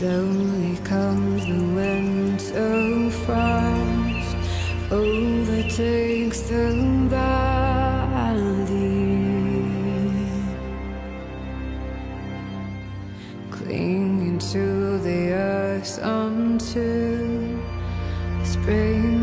Slowly comes the winter frost, overtakes the valley. Clinging to the earth until spring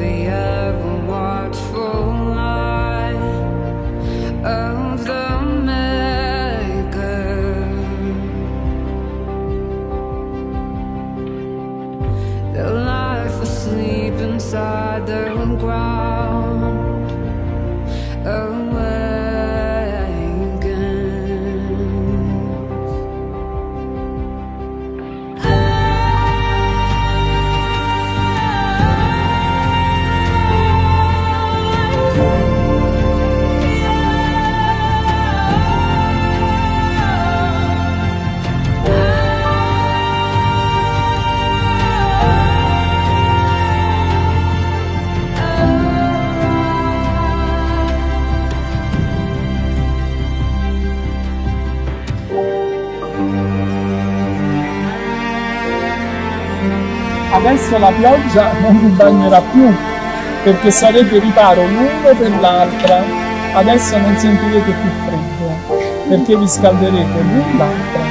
the ever watchful eye of the Maker, life asleep inside the ground Adesso la pioggia non vi bagnerà più, perché sarete riparo l'uno per l'altra. Adesso non sentirete più freddo, perché vi scalderete l'un l'altra.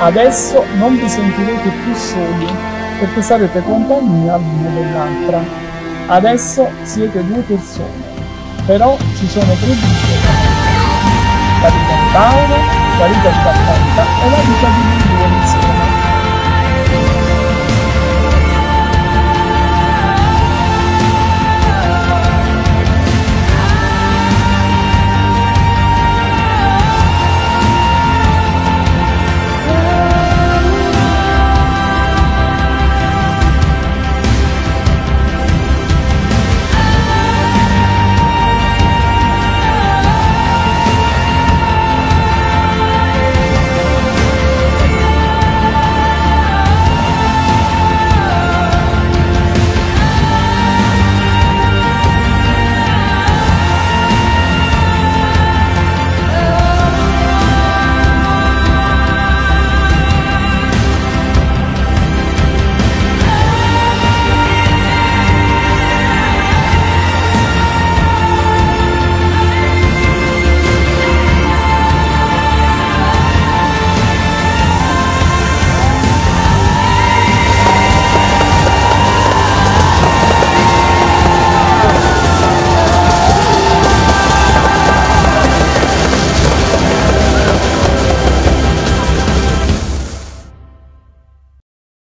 Adesso non vi sentirete più soli, perché sarete compagnia l'uno dell'altra. Adesso siete due persone, però ci sono tre vite. La vita di Paolo, la vita di Cattolica e la vita di Luigi.